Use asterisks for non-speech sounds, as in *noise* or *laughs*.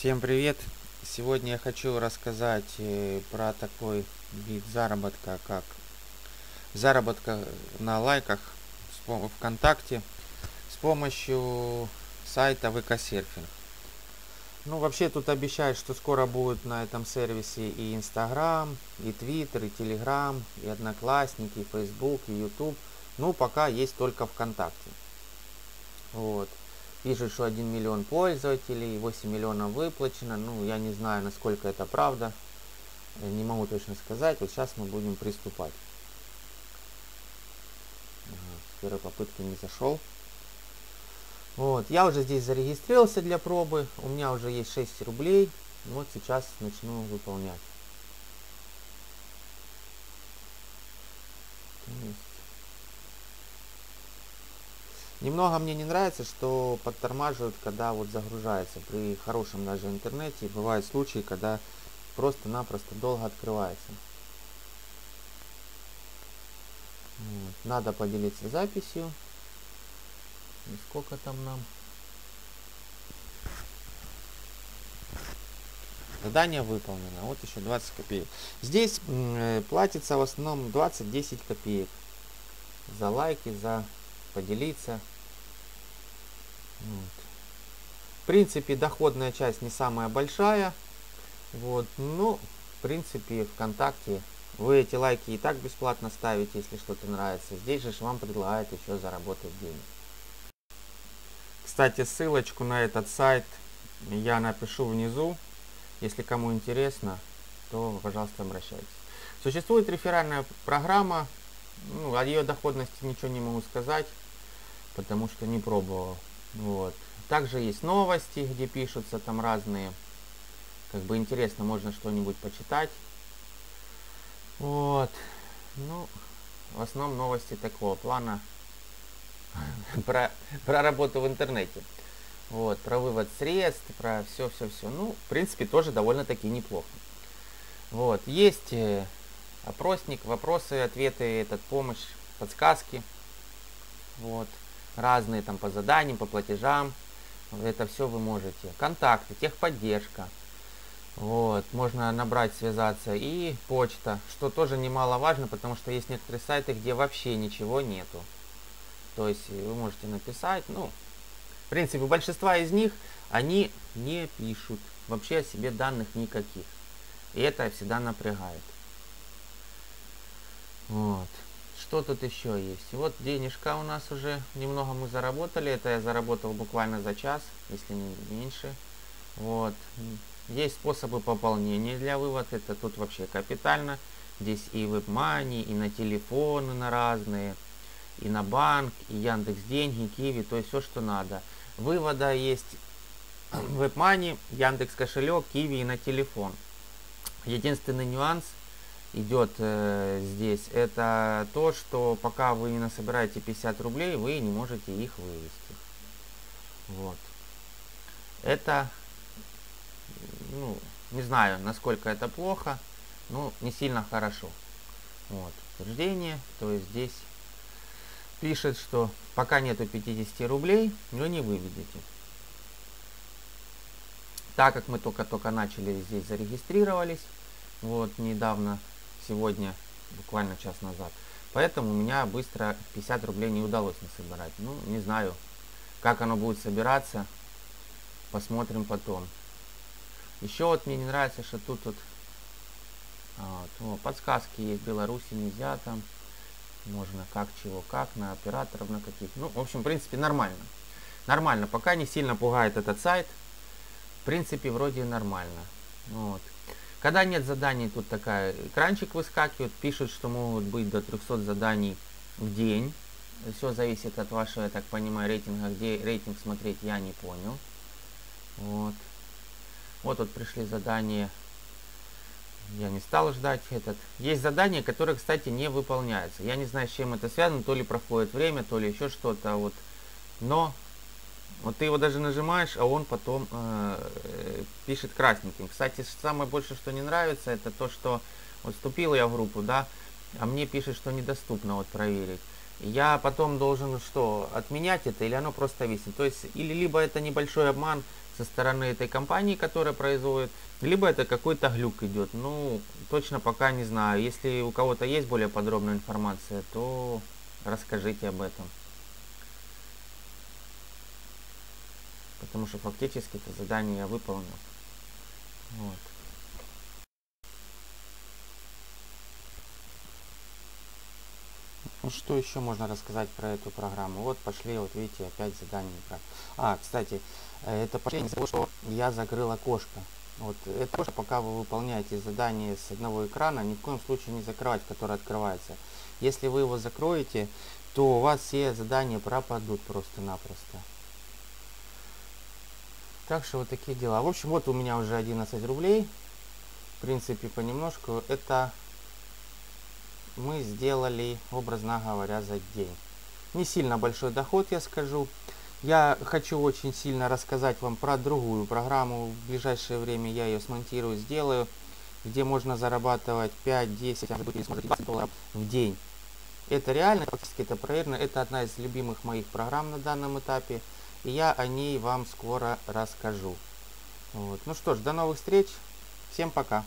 Всем привет! Сегодня я хочу рассказать э, про такой вид заработка, как заработка на лайках ВКонтакте с помощью сайта ВК-серфинг. Ну, вообще тут обещают, что скоро будет на этом сервисе и Инстаграм, и Твиттер, и Телеграм, и Одноклассники, и Фейсбук, и Ютуб. Ну, пока есть только ВКонтакте. Вот. Пишут, что 1 миллион пользователей, 8 миллионов выплачено. Ну, я не знаю, насколько это правда. Не могу точно сказать. Вот сейчас мы будем приступать. С первой попытки не зашел. Вот, я уже здесь зарегистрировался для пробы. У меня уже есть 6 рублей. Вот сейчас начну выполнять. Немного мне не нравится, что подтормаживают, когда вот загружается. При хорошем даже интернете бывают случаи, когда просто-напросто долго открывается. Вот. Надо поделиться записью. И сколько там нам? Задание выполнено. Вот еще 20 копеек. Здесь э, платится в основном 20-10 копеек. За лайки, за поделиться. Вот. В принципе, доходная часть не самая большая. Вот, но, в принципе, ВКонтакте вы эти лайки и так бесплатно ставите, если что-то нравится. Здесь же вам предлагают еще заработать денег. Кстати, ссылочку на этот сайт я напишу внизу. Если кому интересно, то, пожалуйста, обращайтесь. Существует реферальная программа. Ну, о ее доходности ничего не могу сказать, потому что не пробовал. Вот. Также есть новости, где пишутся там разные. Как бы интересно, можно что-нибудь почитать. Вот. Ну, в основном новости такого плана *laughs* про, про работу в интернете. Вот, про вывод средств, про все-все-все. Ну, в принципе, тоже довольно-таки неплохо. Вот, есть э, опросник, вопросы, ответы, этот помощь, подсказки. Вот, разные там по заданиям, по платежам. Это все вы можете. Контакты, техподдержка. Вот, можно набрать, связаться. И почта, что тоже немаловажно, потому что есть некоторые сайты, где вообще ничего нету. То есть вы можете написать, ну, в принципе, большинство из них, они не пишут вообще о себе данных никаких. И это всегда напрягает. Вот. Что тут еще есть? Вот денежка у нас уже немного мы заработали. Это я заработал буквально за час, если не меньше. Вот. Есть способы пополнения для вывода. Это тут вообще капитально. Здесь и WebMoney, и на телефоны на разные и на банк, и Яндекс Деньги, Киви, то есть все, что надо. Вывода есть *clears throat* WebMoney, Яндекс кошелек, Киви и на телефон. Единственный нюанс идет э, здесь, это то, что пока вы не насобираете 50 рублей, вы не можете их вывести. Вот. Это, ну, не знаю, насколько это плохо, но не сильно хорошо. Вот, утверждение, то есть здесь пишет, что пока нету 50 рублей, вы не выведете. Так как мы только-только начали здесь зарегистрировались, вот недавно, сегодня, буквально час назад, поэтому у меня быстро 50 рублей не удалось насобирать. Ну, не знаю, как оно будет собираться, посмотрим потом. Еще вот мне не нравится, что тут вот, а, вот о, подсказки есть, Беларуси нельзя там, можно как, чего, как, на операторов, на каких. Ну, в общем, в принципе, нормально. Нормально, пока не сильно пугает этот сайт. В принципе, вроде нормально. Вот. Когда нет заданий, тут такая экранчик выскакивает, пишут, что могут быть до 300 заданий в день. Все зависит от вашего, я так понимаю, рейтинга. Где рейтинг смотреть, я не понял. Вот. Вот тут пришли задания я не стал ждать этот. Есть задания, которые, кстати, не выполняются. Я не знаю, с чем это связано, то ли проходит время, то ли еще что-то. Вот. Но вот ты его даже нажимаешь, а он потом э, пишет красненьким. Кстати, самое больше, что не нравится, это то, что вот вступил я в группу, да, а мне пишет, что недоступно вот проверить. я потом должен что, отменять это или оно просто висит. То есть, или либо это небольшой обман со стороны этой компании, которая производит, либо это какой-то глюк идет. Ну, точно пока не знаю. Если у кого-то есть более подробная информация, то расскажите об этом. Потому что фактически это задание я выполнил. Вот. Ну что еще можно рассказать про эту программу? Вот пошли, вот видите, опять задание. А, кстати, это пошли из-за того, что я закрыл окошко. Вот это окошко, пока вы выполняете задание с одного экрана, ни в коем случае не закрывать, которое открывается. Если вы его закроете, то у вас все задания пропадут просто-напросто. Так что вот такие дела. В общем, вот у меня уже 11 рублей. В принципе, понемножку. Это мы сделали, образно говоря, за день. Не сильно большой доход, я скажу. Я хочу очень сильно рассказать вам про другую программу. В ближайшее время я ее смонтирую, сделаю, где можно зарабатывать 5, 10, а может быть, 20 долларов в день. Это реально, фактически это проверено. Это одна из любимых моих программ на данном этапе. И я о ней вам скоро расскажу. Вот. Ну что ж, до новых встреч. Всем пока.